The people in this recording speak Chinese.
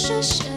是谁